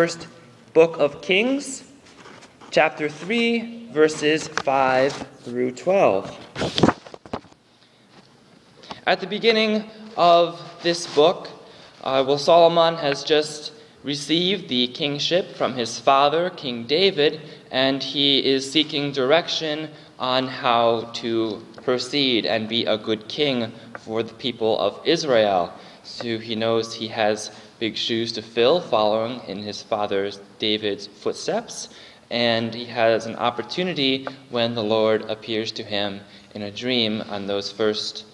First book of Kings, chapter 3, verses 5 through 12. At the beginning of this book, uh, well, Solomon has just received the kingship from his father, King David, and he is seeking direction on how to proceed and be a good king for the people of Israel. So he knows he has big shoes to fill following in his father David's footsteps. And he has an opportunity when the Lord appears to him in a dream on those first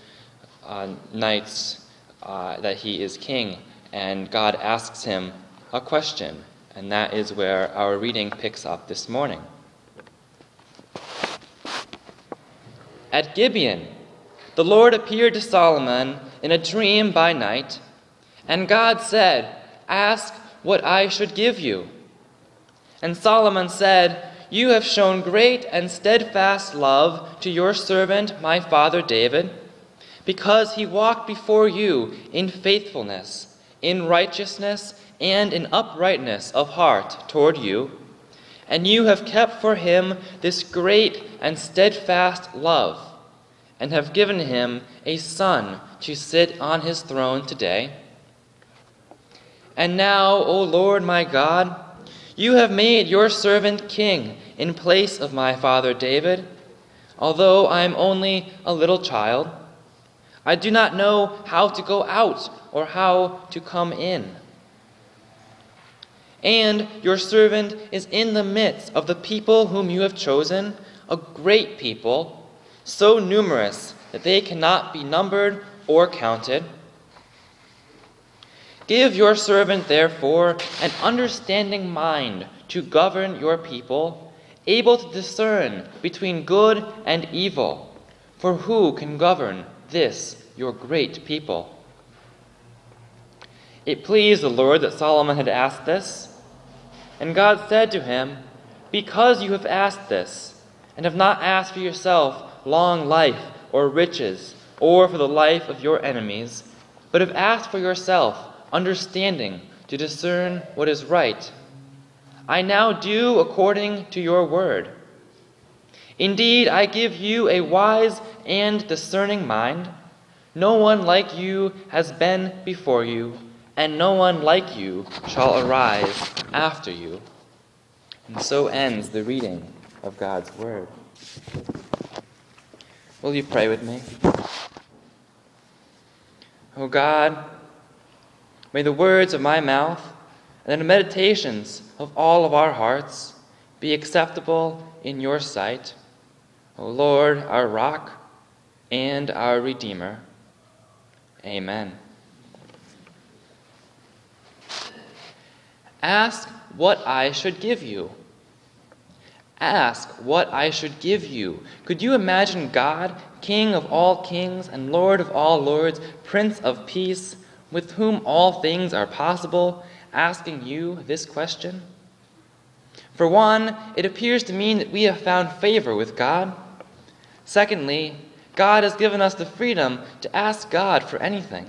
uh, nights uh, that he is king. And God asks him a question. And that is where our reading picks up this morning. At Gibeon, the Lord appeared to Solomon in a dream by night and God said, Ask what I should give you. And Solomon said, You have shown great and steadfast love to your servant, my father David, because he walked before you in faithfulness, in righteousness, and in uprightness of heart toward you. And you have kept for him this great and steadfast love, and have given him a son to sit on his throne today. And now, O Lord my God, you have made your servant king in place of my father David. Although I am only a little child, I do not know how to go out or how to come in. And your servant is in the midst of the people whom you have chosen, a great people, so numerous that they cannot be numbered or counted. Give your servant, therefore, an understanding mind to govern your people, able to discern between good and evil. For who can govern this, your great people? It pleased the Lord that Solomon had asked this. And God said to him, Because you have asked this, and have not asked for yourself long life or riches, or for the life of your enemies, but have asked for yourself understanding to discern what is right. I now do according to your word. Indeed, I give you a wise and discerning mind. No one like you has been before you, and no one like you shall arise after you. And so ends the reading of God's word. Will you pray with me? Oh God, May the words of my mouth and the meditations of all of our hearts be acceptable in your sight, O Lord, our rock and our Redeemer. Amen. Ask what I should give you. Ask what I should give you. Could you imagine God, King of all kings and Lord of all lords, Prince of peace? With whom all things are possible, asking you this question? For one, it appears to mean that we have found favor with God. Secondly, God has given us the freedom to ask God for anything.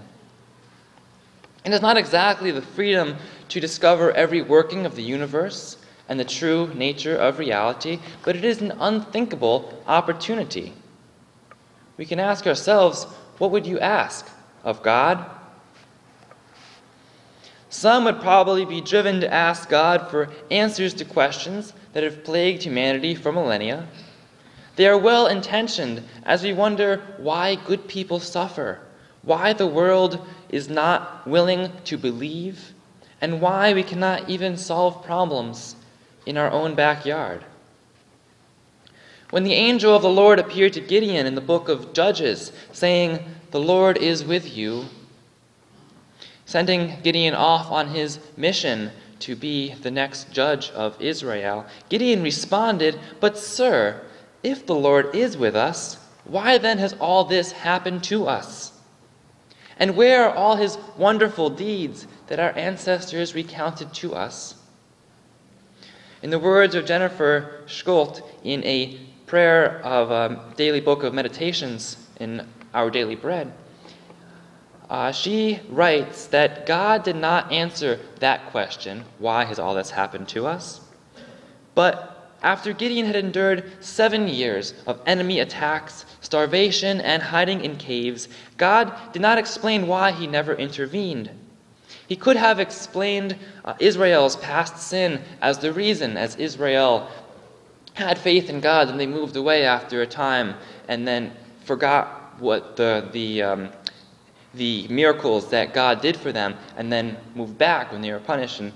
And it's not exactly the freedom to discover every working of the universe and the true nature of reality, but it is an unthinkable opportunity. We can ask ourselves, what would you ask of God? Some would probably be driven to ask God for answers to questions that have plagued humanity for millennia. They are well intentioned as we wonder why good people suffer, why the world is not willing to believe, and why we cannot even solve problems in our own backyard. When the angel of the Lord appeared to Gideon in the book of Judges, saying, The Lord is with you, sending Gideon off on his mission to be the next judge of Israel, Gideon responded, But, sir, if the Lord is with us, why then has all this happened to us? And where are all his wonderful deeds that our ancestors recounted to us? In the words of Jennifer Schuldt in a prayer of a daily book of meditations in Our Daily Bread, uh, she writes that God did not answer that question why has all this happened to us? But after Gideon had endured seven years of enemy attacks, starvation, and hiding in caves, God did not explain why he never intervened. He could have explained uh, Israel's past sin as the reason, as Israel had faith in God and they moved away after a time and then forgot what the, the, um, the miracles that God did for them and then move back when they were punished and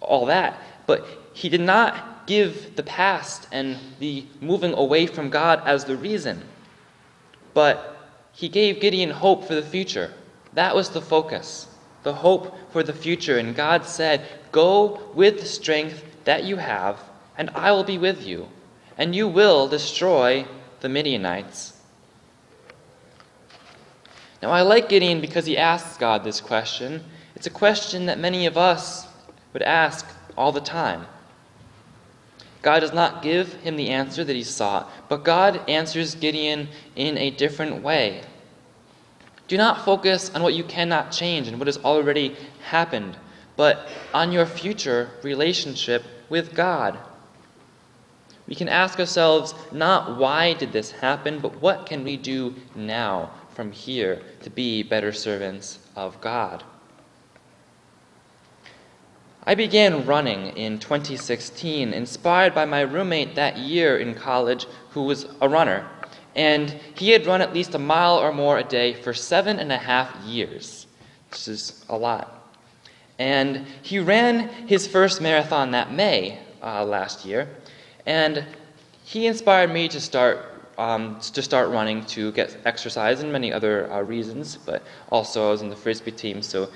all that. But he did not give the past and the moving away from God as the reason. But he gave Gideon hope for the future. That was the focus, the hope for the future. And God said, Go with the strength that you have, and I will be with you, and you will destroy the Midianites. Now, I like Gideon because he asks God this question. It's a question that many of us would ask all the time. God does not give him the answer that he sought, but God answers Gideon in a different way. Do not focus on what you cannot change and what has already happened, but on your future relationship with God. We can ask ourselves not why did this happen, but what can we do now from here to be better servants of God? I began running in 2016, inspired by my roommate that year in college who was a runner. And he had run at least a mile or more a day for seven and a half years, which is a lot. And he ran his first marathon that May uh, last year. And he inspired me to start um, to start running to get exercise and many other uh, reasons. But also, I was in the frisbee team, so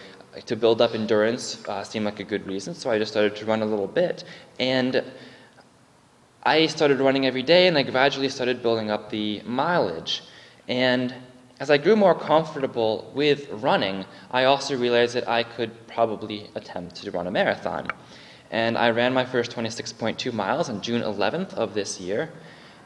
to build up endurance uh, seemed like a good reason. So I just started to run a little bit, and I started running every day, and I gradually started building up the mileage. And as I grew more comfortable with running, I also realized that I could probably attempt to run a marathon. And I ran my first 26.2 miles on June 11th of this year.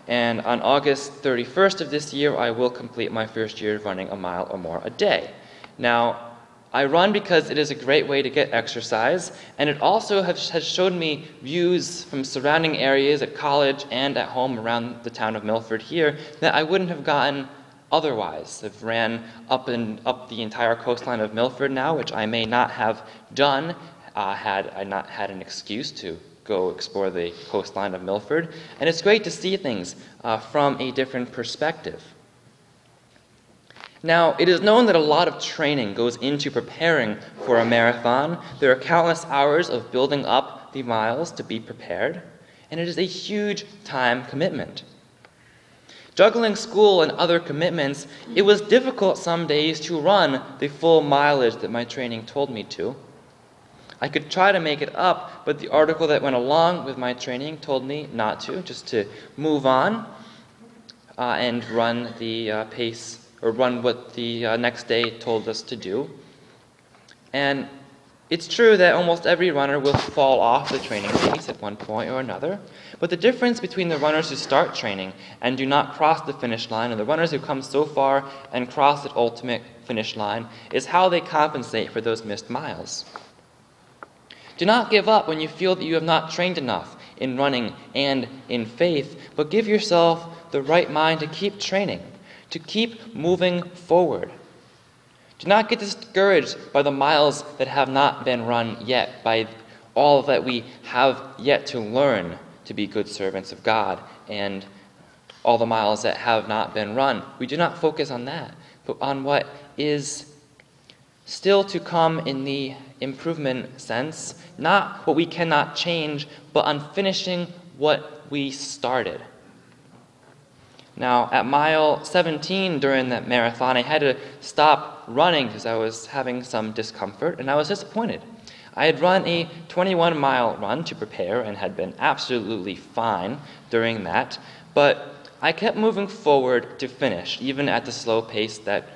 And on August 31st of this year, I will complete my first year of running a mile or more a day. Now, I run because it is a great way to get exercise, and it also has, has shown me views from surrounding areas at college and at home around the town of Milford here that I wouldn't have gotten otherwise. I've ran up and up the entire coastline of Milford now, which I may not have done uh, had I not had an excuse to go explore the coastline of Milford. And it's great to see things uh, from a different perspective. Now, it is known that a lot of training goes into preparing for a marathon. There are countless hours of building up the miles to be prepared, and it is a huge time commitment. Juggling school and other commitments, it was difficult some days to run the full mileage that my training told me to. I could try to make it up, but the article that went along with my training told me not to, just to move on uh, and run the uh, pace or run what the uh, next day told us to do. And it's true that almost every runner will fall off the training pace at one point or another, but the difference between the runners who start training and do not cross the finish line and the runners who come so far and cross the ultimate finish line is how they compensate for those missed miles. Do not give up when you feel that you have not trained enough in running and in faith, but give yourself the right mind to keep training, to keep moving forward. Do not get discouraged by the miles that have not been run yet, by all that we have yet to learn to be good servants of God, and all the miles that have not been run. We do not focus on that, but on what is still to come in the improvement sense, not what we cannot change, but on finishing what we started. Now, at mile 17 during that marathon, I had to stop running because I was having some discomfort and I was disappointed. I had run a 21 mile run to prepare and had been absolutely fine during that, but I kept moving forward to finish, even at the slow pace that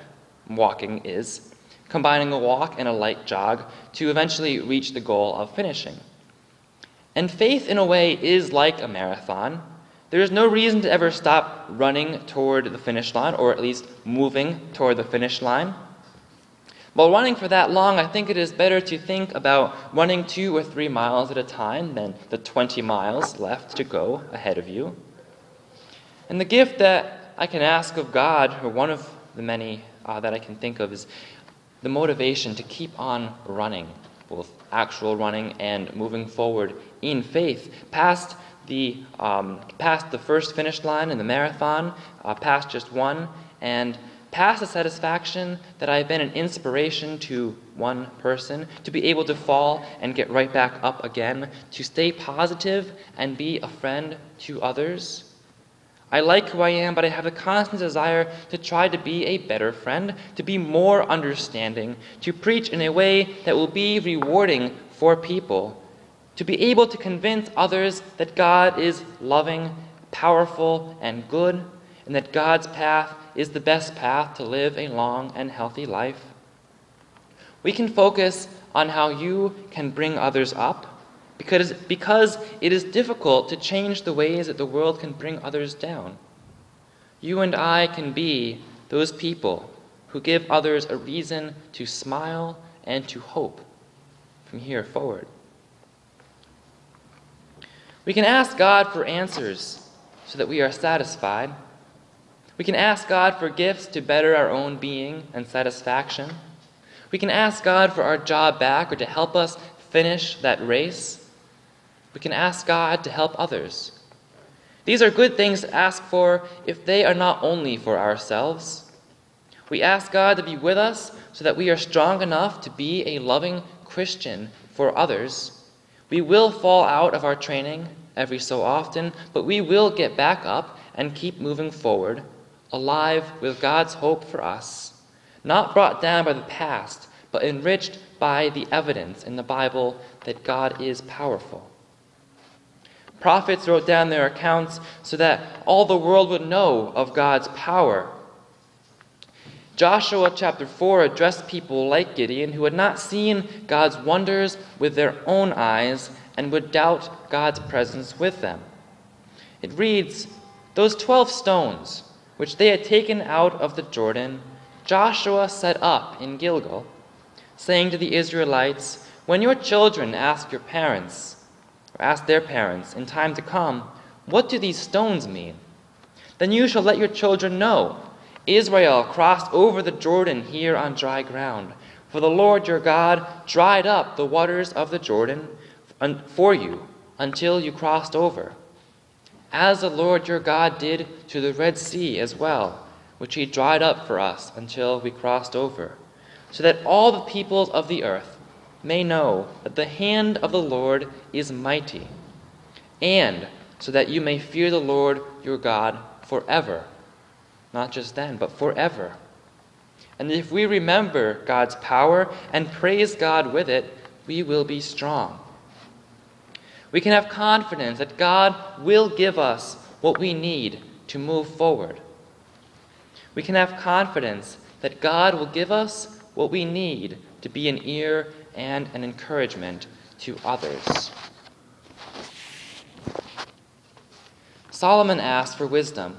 walking is combining a walk and a light jog to eventually reach the goal of finishing. And faith, in a way, is like a marathon. There is no reason to ever stop running toward the finish line, or at least moving toward the finish line. While running for that long, I think it is better to think about running two or three miles at a time than the 20 miles left to go ahead of you. And the gift that I can ask of God, or one of the many uh, that I can think of, is the motivation to keep on running, both actual running and moving forward in faith, past the, um, past the first finish line in the marathon, uh, past just one, and past the satisfaction that I've been an inspiration to one person, to be able to fall and get right back up again, to stay positive and be a friend to others. I like who I am, but I have a constant desire to try to be a better friend, to be more understanding, to preach in a way that will be rewarding for people, to be able to convince others that God is loving, powerful, and good, and that God's path is the best path to live a long and healthy life. We can focus on how you can bring others up because, because it is difficult to change the ways that the world can bring others down. You and I can be those people who give others a reason to smile and to hope from here forward. We can ask God for answers so that we are satisfied. We can ask God for gifts to better our own being and satisfaction. We can ask God for our job back or to help us finish that race. We can ask God to help others. These are good things to ask for if they are not only for ourselves. We ask God to be with us so that we are strong enough to be a loving Christian for others. We will fall out of our training every so often, but we will get back up and keep moving forward, alive with God's hope for us, not brought down by the past, but enriched by the evidence in the Bible that God is powerful. Prophets wrote down their accounts so that all the world would know of God's power. Joshua chapter 4 addressed people like Gideon who had not seen God's wonders with their own eyes and would doubt God's presence with them. It reads Those twelve stones, which they had taken out of the Jordan, Joshua set up in Gilgal, saying to the Israelites, When your children ask your parents, ask their parents in time to come, What do these stones mean? Then you shall let your children know Israel crossed over the Jordan here on dry ground. For the Lord your God dried up the waters of the Jordan for you until you crossed over. As the Lord your God did to the Red Sea as well, which he dried up for us until we crossed over, so that all the peoples of the earth may know that the hand of the Lord is mighty, and so that you may fear the Lord your God forever. Not just then, but forever. And if we remember God's power and praise God with it, we will be strong. We can have confidence that God will give us what we need to move forward. We can have confidence that God will give us what we need to be an ear and an encouragement to others. Solomon asked for wisdom.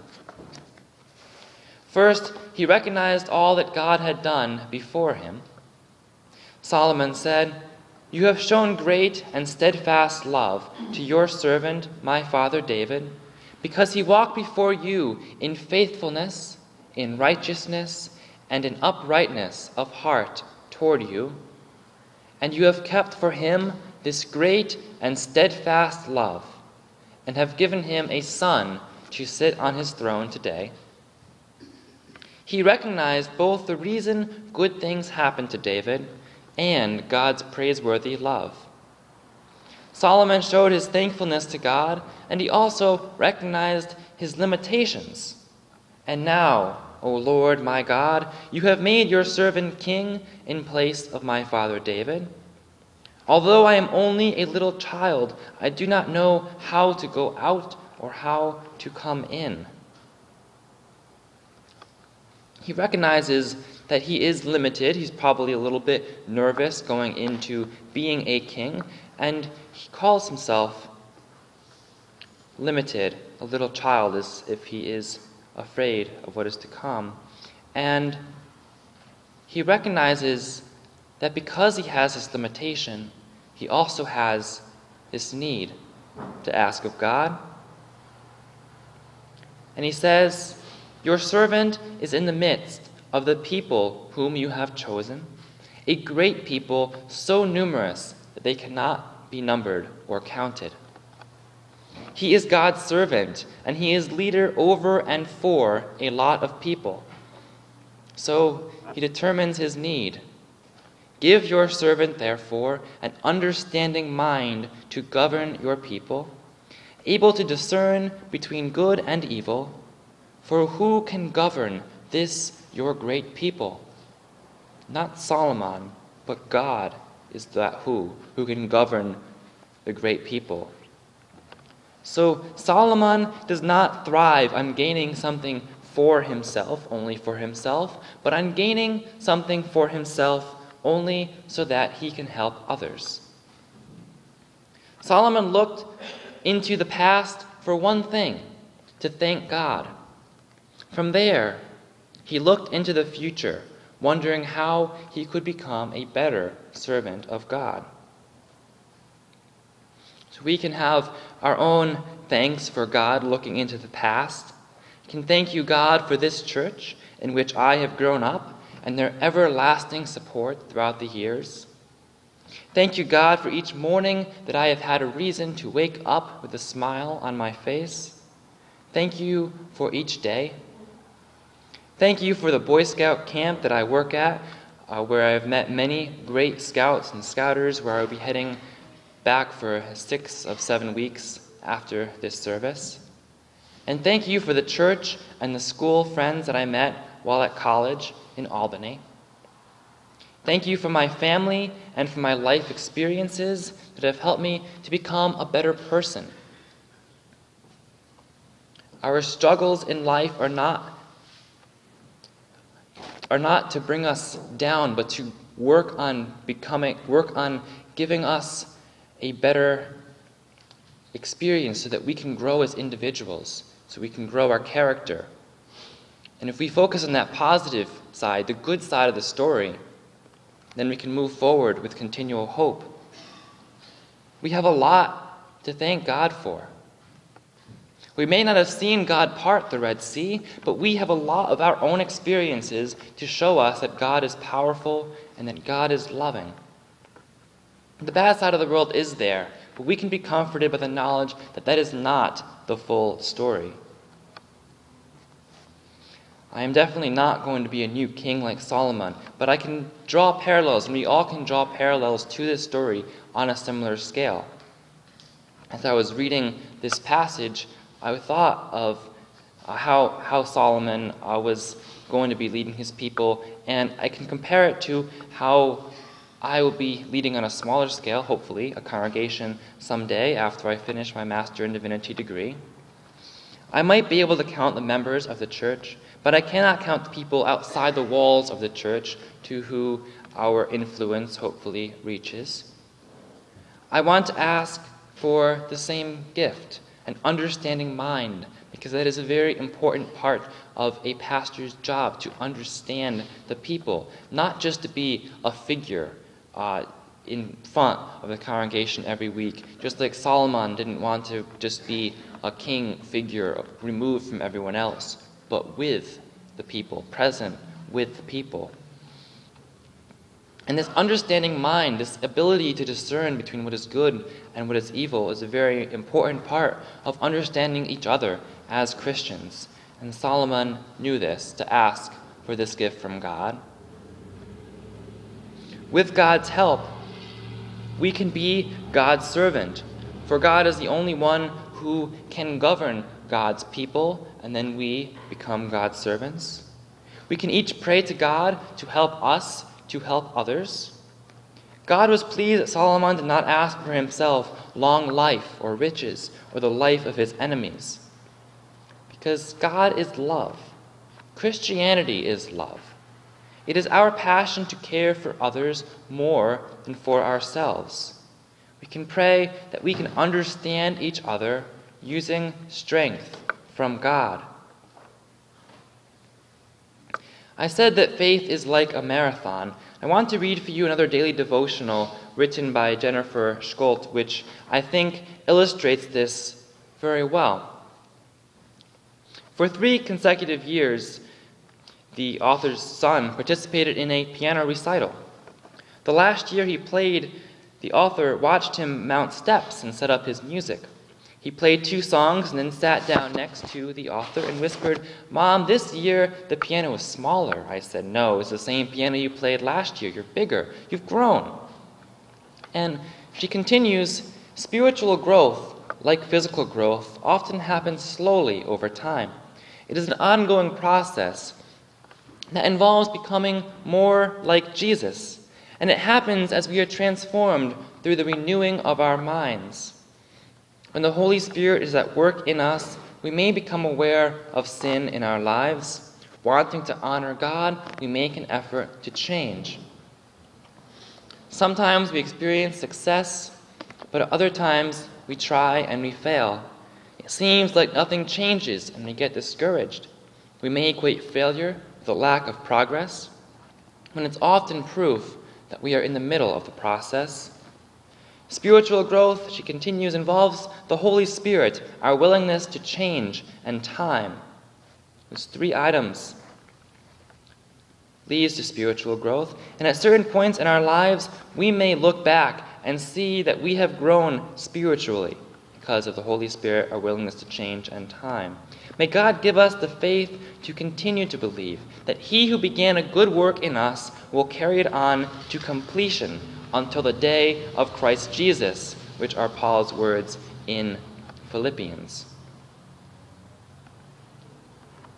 First, he recognized all that God had done before him. Solomon said, You have shown great and steadfast love to your servant, my father David, because he walked before you in faithfulness, in righteousness, and in uprightness of heart toward you and you have kept for him this great and steadfast love, and have given him a son to sit on his throne today. He recognized both the reason good things happened to David and God's praiseworthy love. Solomon showed his thankfulness to God, and he also recognized his limitations. And now, O Lord my God, you have made your servant king in place of my father David. Although I am only a little child, I do not know how to go out or how to come in. He recognizes that he is limited. He's probably a little bit nervous going into being a king, and he calls himself limited, a little child, as if he is afraid of what is to come. And he recognizes that because he has this limitation, he also has this need to ask of God. And he says, Your servant is in the midst of the people whom you have chosen, a great people so numerous that they cannot be numbered or counted. He is God's servant, and he is leader over and for a lot of people. So he determines his need. Give your servant, therefore, an understanding mind to govern your people, able to discern between good and evil. For who can govern this your great people? Not Solomon, but God is that who, who can govern the great people. So Solomon does not thrive on gaining something for himself, only for himself, but on gaining something for himself only so that he can help others. Solomon looked into the past for one thing to thank God. From there, he looked into the future, wondering how he could become a better servant of God. So we can have our own thanks for God looking into the past. can thank you, God, for this church in which I have grown up and their everlasting support throughout the years. Thank you, God, for each morning that I have had a reason to wake up with a smile on my face. Thank you for each day. Thank you for the Boy Scout camp that I work at, uh, where I've met many great scouts and scouters, where I'll be heading back for six of seven weeks after this service. And thank you for the church and the school friends that I met while at college in Albany. Thank you for my family and for my life experiences that have helped me to become a better person. Our struggles in life are not are not to bring us down, but to work on becoming work on giving us a better experience so that we can grow as individuals, so we can grow our character. And if we focus on that positive side, the good side of the story, then we can move forward with continual hope. We have a lot to thank God for. We may not have seen God part the Red Sea, but we have a lot of our own experiences to show us that God is powerful and that God is loving. The bad side of the world is there, but we can be comforted by the knowledge that that is not the full story. I am definitely not going to be a new king like Solomon, but I can draw parallels, and we all can draw parallels to this story on a similar scale. As I was reading this passage, I thought of uh, how, how Solomon uh, was going to be leading his people, and I can compare it to how I will be leading on a smaller scale, hopefully, a congregation someday after I finish my Master in Divinity degree. I might be able to count the members of the church, but I cannot count the people outside the walls of the church to who our influence hopefully reaches. I want to ask for the same gift, an understanding mind, because that is a very important part of a pastor's job to understand the people, not just to be a figure uh, in front of the congregation every week, just like Solomon didn't want to just be a king figure removed from everyone else, but with the people, present with the people. And this understanding mind, this ability to discern between what is good and what is evil, is a very important part of understanding each other as Christians. And Solomon knew this to ask for this gift from God. With God's help, we can be God's servant, for God is the only one who can govern God's people, and then we become God's servants. We can each pray to God to help us to help others. God was pleased that Solomon did not ask for himself long life or riches or the life of his enemies. Because God is love. Christianity is love. It is our passion to care for others more than for ourselves. We can pray that we can understand each other using strength from God. I said that faith is like a marathon. I want to read for you another daily devotional written by Jennifer Schuldt, which I think illustrates this very well. For three consecutive years, the author's son participated in a piano recital. The last year he played, the author watched him mount steps and set up his music. He played two songs and then sat down next to the author and whispered, Mom, this year the piano is smaller. I said, No, it's the same piano you played last year. You're bigger. You've grown. And she continues, Spiritual growth, like physical growth, often happens slowly over time. It is an ongoing process that involves becoming more like Jesus. And it happens as we are transformed through the renewing of our minds. When the Holy Spirit is at work in us, we may become aware of sin in our lives. Wanting to honor God, we make an effort to change. Sometimes we experience success, but at other times we try and we fail. It seems like nothing changes and we get discouraged. We may equate failure a lack of progress, when it's often proof that we are in the middle of the process Spiritual growth, she continues, involves the Holy Spirit, our willingness to change, and time. Those three items leads to spiritual growth. And at certain points in our lives, we may look back and see that we have grown spiritually because of the Holy Spirit, our willingness to change, and time. May God give us the faith to continue to believe that He who began a good work in us will carry it on to completion until the day of Christ Jesus, which are Paul's words in Philippians.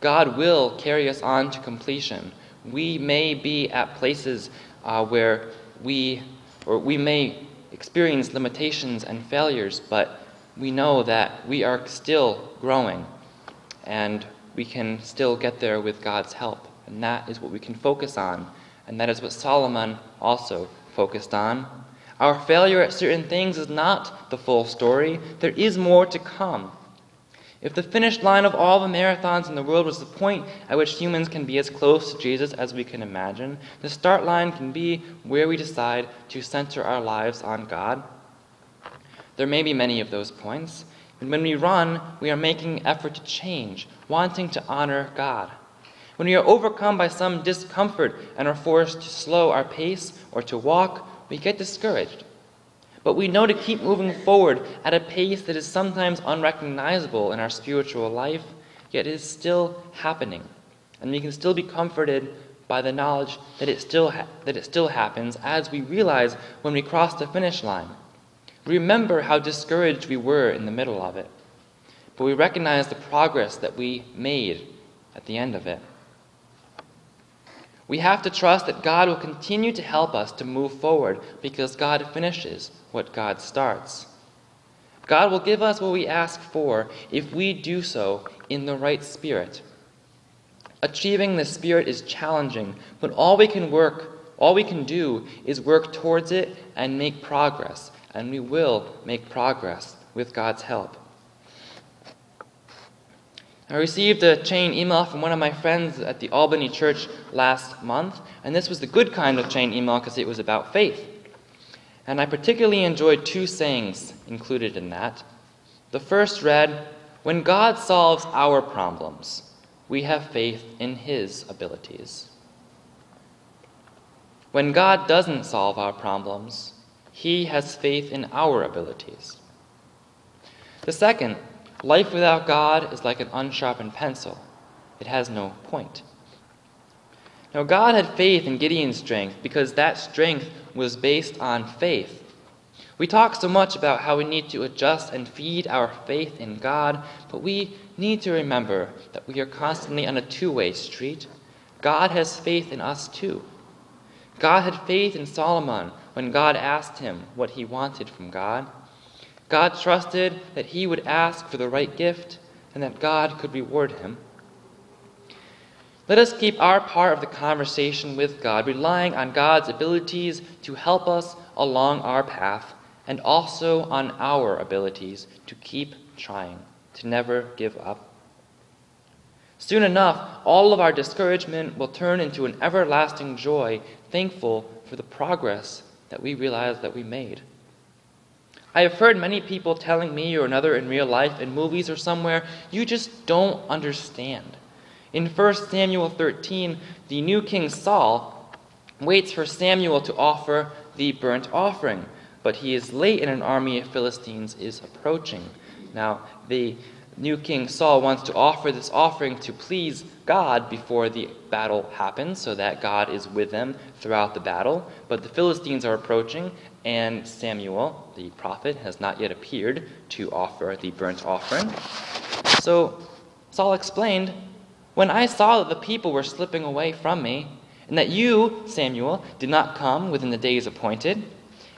God will carry us on to completion. We may be at places uh, where we, or we may experience limitations and failures, but we know that we are still growing and we can still get there with God's help. And that is what we can focus on. And that is what Solomon also focused on. Our failure at certain things is not the full story, there is more to come. If the finish line of all the marathons in the world was the point at which humans can be as close to Jesus as we can imagine, the start line can be where we decide to center our lives on God. There may be many of those points, and when we run, we are making effort to change, wanting to honor God. When we are overcome by some discomfort and are forced to slow our pace or to walk, we get discouraged. But we know to keep moving forward at a pace that is sometimes unrecognizable in our spiritual life, yet it is still happening. And we can still be comforted by the knowledge that it still, ha- that it still happens as we realize when we cross the finish line. Remember how discouraged we were in the middle of it, but we recognize the progress that we made at the end of it. We have to trust that God will continue to help us to move forward because God finishes what God starts. God will give us what we ask for if we do so in the right spirit. Achieving the spirit is challenging, but all we can work, all we can do is work towards it and make progress, and we will make progress with God's help. I received a chain email from one of my friends at the Albany church last month, and this was the good kind of chain email because it was about faith. And I particularly enjoyed two sayings included in that. The first read, When God solves our problems, we have faith in His abilities. When God doesn't solve our problems, He has faith in our abilities. The second, Life without God is like an unsharpened pencil, it has no point. Now, God had faith in Gideon's strength because that strength was based on faith. We talk so much about how we need to adjust and feed our faith in God, but we need to remember that we are constantly on a two way street. God has faith in us too. God had faith in Solomon when God asked him what he wanted from God. God trusted that he would ask for the right gift and that God could reward him. Let us keep our part of the conversation with God, relying on God's abilities to help us along our path and also on our abilities to keep trying, to never give up. Soon enough, all of our discouragement will turn into an everlasting joy, thankful for the progress that we realize that we made. I have heard many people telling me or another in real life, in movies or somewhere, you just don't understand. In 1 Samuel 13, the new king Saul waits for Samuel to offer the burnt offering, but he is late and an army of Philistines is approaching. Now, the new king Saul wants to offer this offering to please God before the battle happens, so that God is with them throughout the battle. But the Philistines are approaching, and Samuel, the prophet, has not yet appeared to offer the burnt offering. So Saul explained, When I saw that the people were slipping away from me, and that you, Samuel, did not come within the days appointed,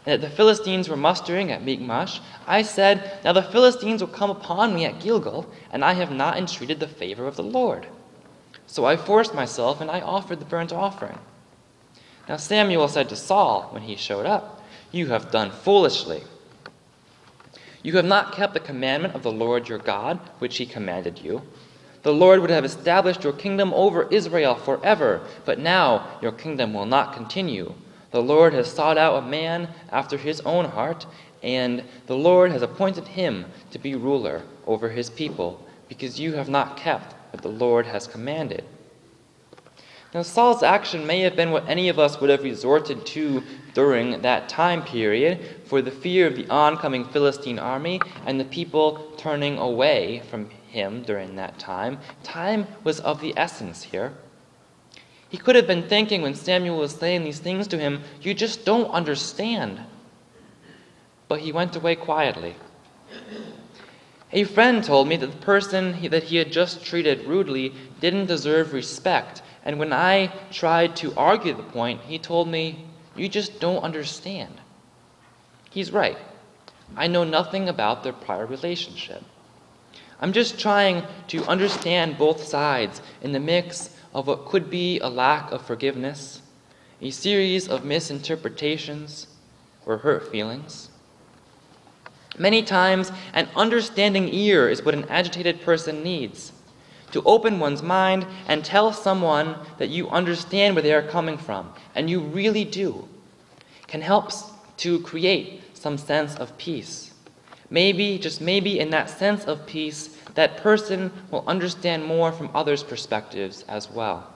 that the Philistines were mustering at Michmash, I said, Now the Philistines will come upon me at Gilgal, and I have not entreated the favor of the Lord. So I forced myself, and I offered the burnt offering. Now Samuel said to Saul when he showed up, You have done foolishly. You have not kept the commandment of the Lord your God, which he commanded you. The Lord would have established your kingdom over Israel forever, but now your kingdom will not continue. The Lord has sought out a man after his own heart, and the Lord has appointed him to be ruler over his people, because you have not kept what the Lord has commanded. Now, Saul's action may have been what any of us would have resorted to during that time period for the fear of the oncoming Philistine army and the people turning away from him during that time. Time was of the essence here. He could have been thinking when Samuel was saying these things to him, You just don't understand. But he went away quietly. A friend told me that the person he, that he had just treated rudely didn't deserve respect, and when I tried to argue the point, he told me, You just don't understand. He's right. I know nothing about their prior relationship. I'm just trying to understand both sides in the mix of what could be a lack of forgiveness, a series of misinterpretations or hurt feelings. Many times, an understanding ear is what an agitated person needs to open one's mind and tell someone that you understand where they are coming from, and you really do, can help to create some sense of peace. Maybe, just maybe, in that sense of peace, that person will understand more from others' perspectives as well.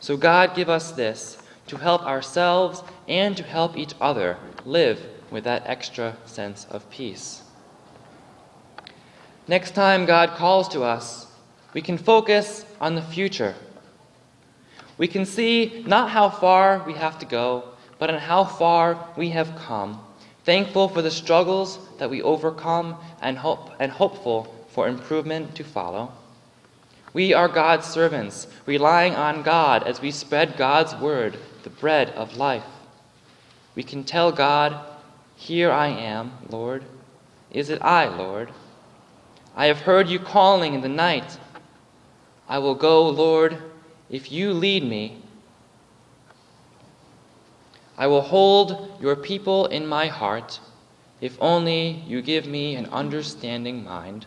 So, God, give us this to help ourselves and to help each other live with that extra sense of peace. Next time God calls to us, we can focus on the future. We can see not how far we have to go, but on how far we have come. Thankful for the struggles that we overcome and, hope, and hopeful for improvement to follow. We are God's servants, relying on God as we spread God's word, the bread of life. We can tell God, Here I am, Lord. Is it I, Lord? I have heard you calling in the night. I will go, Lord, if you lead me. I will hold your people in my heart, if only you give me an understanding mind.